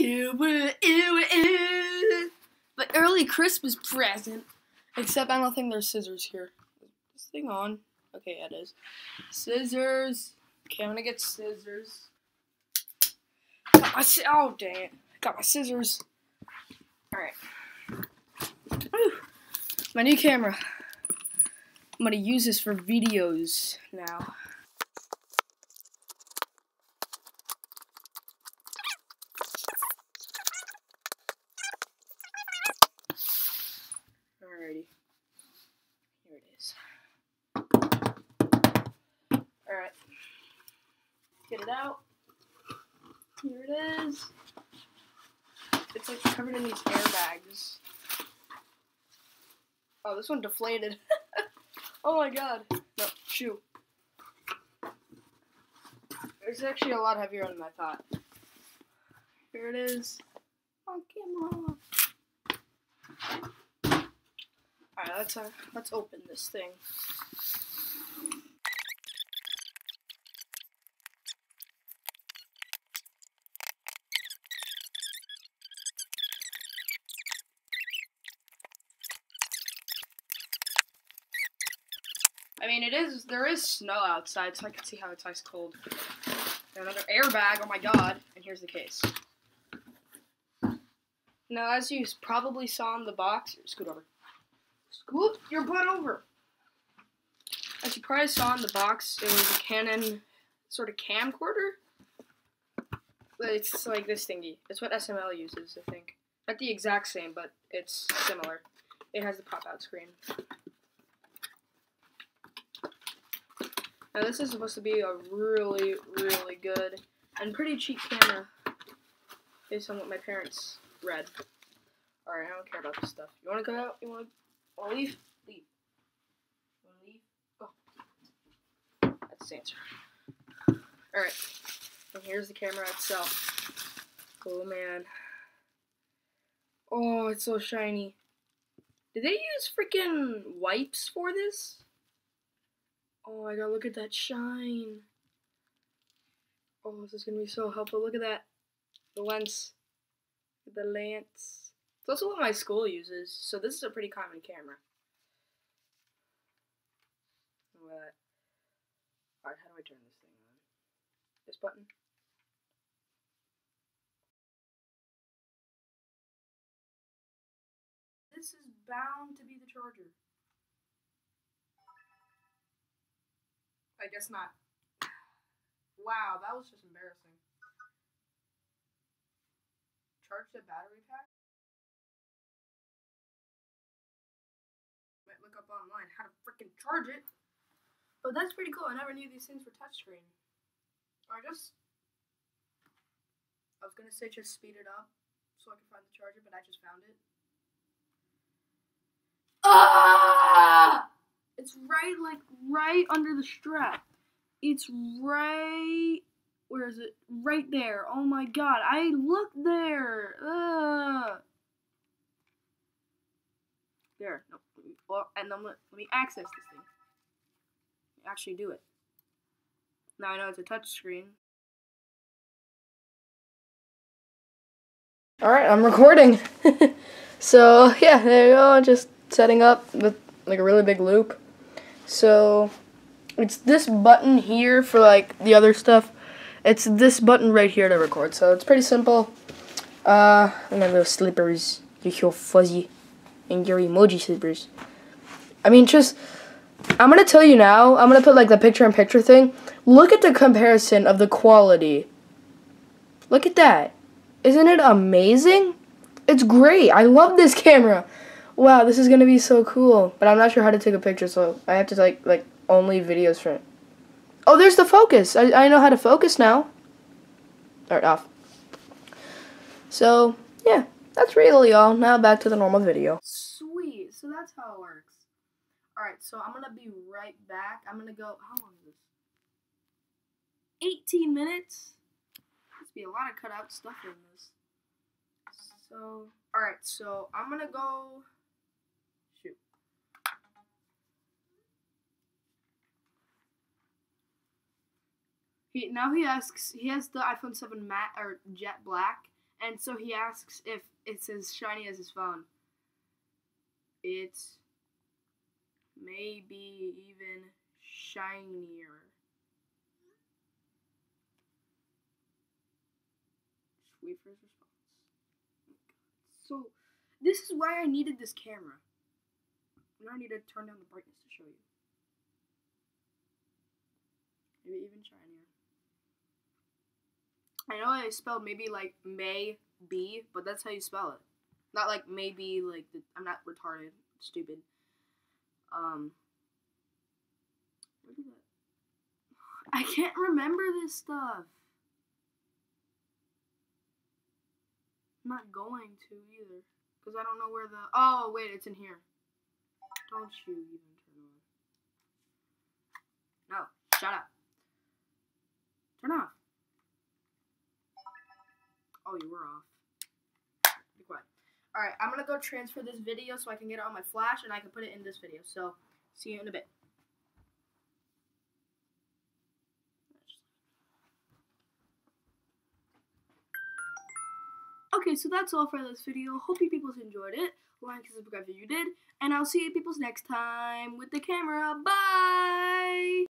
ew, ew, ew. The early Christmas present. Except I don't think there's scissors here. Is this thing on? Okay, it is. Scissors. Okay, I'm gonna get scissors. Got my oh dang it! Got my scissors. All right. My new camera. I'm gonna use this for videos now. Alrighty. Here it is. Alright. Get it out. Here it is. It's like covered in these airbags. Oh, this one deflated. oh my god. No, shoe. It's actually a lot heavier than I thought. Here it is. On camera. Alright, let's uh, let's open this thing. I mean, it is there is snow outside, so I can see how it's ice cold. And another airbag. Oh my god! And here's the case. Now, as you probably saw in the box, scoot over. Scoot your butt over. As you probably saw in the box, it was a Canon sort of camcorder. But it's like this thingy. It's what SML uses, I think. Not the exact same, but it's similar. It has the pop-out screen. Now this is supposed to be a really, really good and pretty cheap camera, based on what my parents read. Alright, I don't care about this stuff. You wanna go out? You wanna, wanna leave? Leave. You wanna leave? Go. That's the answer. Alright. And here's the camera itself. Oh man. Oh, it's so shiny. Did they use freaking wipes for this? Oh my god, look at that shine. Oh, this is gonna be so helpful. Look at that. The lens. The lens. It's also what my school uses, so this is a pretty common camera. Alright, how do I turn this thing on? This button? This is bound to be the charger. I guess not. Wow, that was just embarrassing. Charge the battery pack? Might look up online how to freaking charge it. But that's pretty cool. I never knew these things were touchscreen. I just. I was gonna say just speed it up so I can find the charger, but I just found it. Ah! It's right, like, right under the strap. It's right. Where is it? Right there. Oh my god. I looked there. Ugh. There. No. Well, and then let, me access this thing. Actually do it. Now I know it's a touch screen. Alright, I'm recording. so, yeah, there you go. Just setting up with like a really big loop. So it's this button here for like the other stuff. It's this button right here to record. So it's pretty simple. Uh, and little slippers. You're so fuzzy. And your emoji slippers. I mean, just, I'm to tell you now. I'm to put like the picture-in-picture thing. Look at the comparison of the quality. Look at that. Isn't it amazing? It's great. I love this camera wow, this is gonna be so cool. But I'm not sure how to take a picture, so I have to like like only videos for it. Oh, there's the focus. I I know how to focus now. Alright, off. So yeah, that's really all. Now back to the normal video. Sweet. So that's how it works. Alright, so I'm gonna be right back. I'm gonna go. How long is this? 18 minutes. Must be a lot of cut out stuff in this. So, alright, so I'm gonna go. He now he asks he has the iPhone 7 matte or jet black And so he asks if it's as shiny as his phone. It's maybe even shinier. Wait for his response. Oh so, this is why I needed this camera. Now I need to turn down the brightness to show you. Maybe even shinier. I know I spelled maybe like May be, but that's how you spell it. Not like maybe like the, I'm not retarded, stupid. Um? I can't remember this stuff. I'm not going to either, cause I don't know where the. Oh wait, it's in here. Don't you even turn on. No, shut up. Turn off. Oh, you were off. Be quiet. Alright, I'm gonna go transfer this video so I can get it on my flash and I can put it in this video. So, see you in a bit. Okay, so that's all for this video. Hope you people enjoyed it. Like and subscribe if you did. And I'll see you people next time with the camera. Bye!